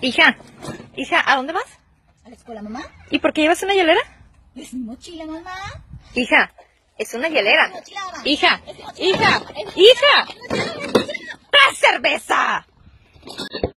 Hija, hija, ¿a dónde vas? ¿A la escuela, mamá? ¿Y por qué llevas una hielera? Es mi mochila, mamá. Hija, es una hielera. Mochila. Hija, hija, hija. cerveza!